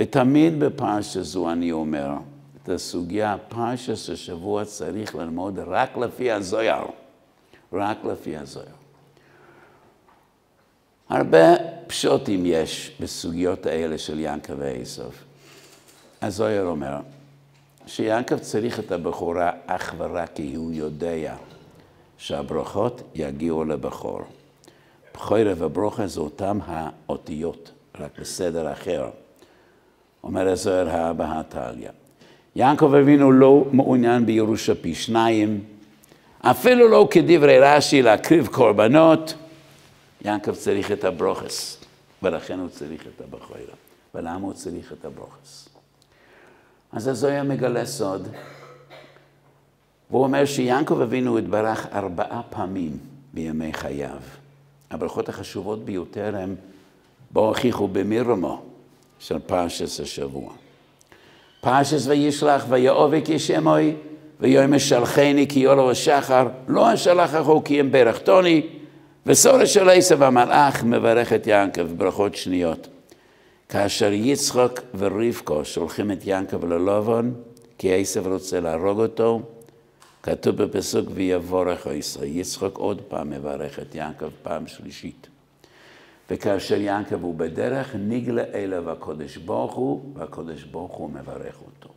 ותמיד בפרשה זו אני אומר, את הסוגיה, פרשת השבוע צריך ללמוד רק לפי הזויר. רק לפי הזויר. הרבה פשוטים יש בסוגיות האלה של ינקב ועשב. הזויר אומר שיעקב צריך את הבכורה אך ורק כי הוא יודע שהברכות יגיעו לבכור. בכורה וברוכה זה אותם האותיות, רק בסדר אחר. אומר הזוהר האבא הטליה. יעקב אבינו לא מעוניין בירושה פי שניים, אפילו לא כדברי רש"י להקריב קורבנות, יעקב צריך את הברוכס, ולכן הוא צריך את הבכורה. ולמה הוא צריך את הברוכס? אז הזויה מגלה סוד, והוא אומר שיעקב אבינו התברך ארבעה פעמים בימי חייו. הברכות החשובות ביותר הן בהוכיחו במירמו של פרשס השבוע. פרשס וישלח ויאובק ישמוי ויאמר שלחני כי יולו השחר לא אשלח אחו כי אם ברכתוני וסורת של עשב המלאך מברך את יעקב ברכות שניות. כאשר יצחק ורבקו שולחים את יעקב ללובון כי עשב רוצה להרוג אותו כתוב בפסוק ויבורך עשרה. יצחק עוד פעם מברך את יעקב פעם שלישית. וכאשר יעקב הוא בדרך, נגלה אליו הקודש ברוך הוא, והקודש ברוך הוא מברך אותו.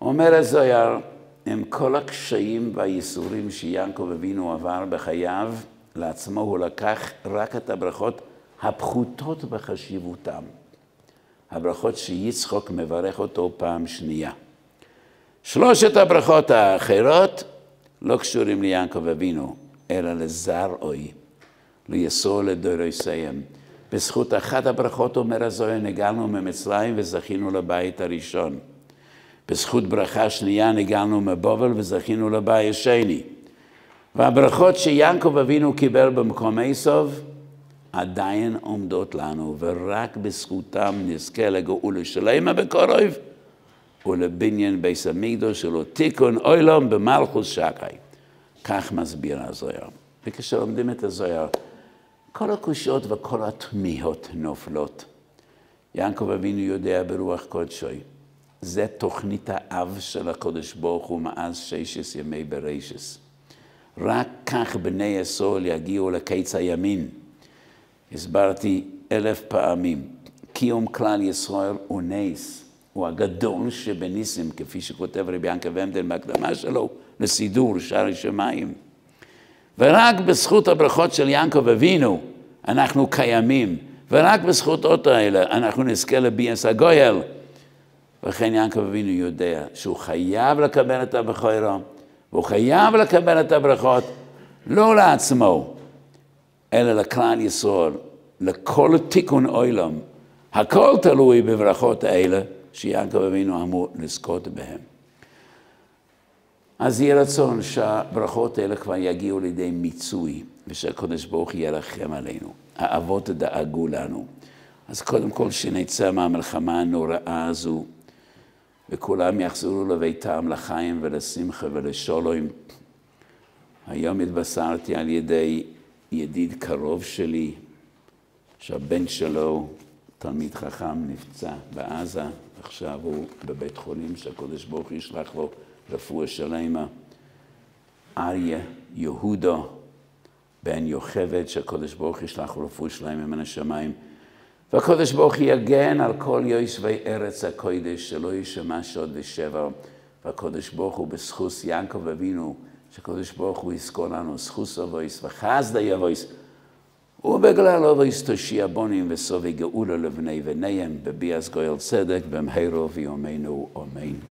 אומר הזויר, עם כל הקשיים והייסורים שיעקב אבינו עבר בחייו, לעצמו הוא לקח רק את הברכות הפחותות בחשיבותם. הברכות שיצחוק מברך אותו פעם שנייה. שלושת הברכות האחרות לא קשורים ליעקב אבינו, אלא לזרעוי, ליסור לדורויסיהם. בזכות אחת הברכות, אומר הזוהר, נגענו ממצרים וזכינו לבית הראשון. בזכות ברכה שנייה נגענו מבובל וזכינו לבית השני. והברכות שיעקב אבינו קיבל במקום עשב עדיין עומדות לנו, ורק בזכותם נזכה לגאולה שלמה בקרוב. ולבניין ביס המקדוש שלו תיקון אוילום במלכוס שקי. כך מסביר הזוהר. וכשלומדים את הזוהר, כל הקושיות וכל התמיהות נופלות. יעקב אבינו יודע ברוח קודשוי. זה תוכנית האב של הקודש ברוך הוא מאז ששת ימי ברישס. רק כך בני יסול יגיעו לקיץ הימין. הסברתי אלף פעמים, קיום כלל ישראל הוא נס. הוא הגדול שבניסים, כפי שכותב רבי ינקב עמדן בהקדמה שלו, לסידור שערי שמיים. ורק בזכות הברכות של יעקב אבינו אנחנו קיימים, ורק בזכותות האלה אנחנו נזכה לביאס הגויל. וכן יעקב אבינו יודע שהוא חייב לקבל את הבכורה, והוא חייב לקבל את הברכות לא לעצמו, אלא לכלל ישראל, לכל תיקון עולם. הכל תלוי בברכות האלה. שיעקב אבינו אמור לזכות בהם. אז יהיה רצון שהברכות האלה כבר יגיעו לידי מיצוי, ושהקדוש ברוך ירחם עלינו. האבות דאגו לנו. אז קודם כל שנצא מהמלחמה הנוראה הזו, וכולם יחזרו לביתם לחיים ולשמחה ולשלום. היום התבשרתי על ידי ידיד קרוב שלי, שהבן שלו, תלמיד חכם, נפצע בעזה, עכשיו הוא בבית חולים שהקדוש ברוך ישלח לו רפואה שלמה. אריה יהודה בן יוכבד שהקדוש ברוך הוא ישלח רפואה שלמה מן השמיים. והקדוש ברוך הוא יגן על כל יושבי ארץ הקודש שלא יישמע שוד ושבר. והקדוש ברוך הוא בזכות יעקב אבינו, שהקדוש ברוך הוא יזכור לנו זכוס אבויס וחסדה יבויס. ובגלל אובויס תושיע בונים וסובי גאולה לבני בניהם, בביאס גואל צדק, במהרו ויומנו אמן.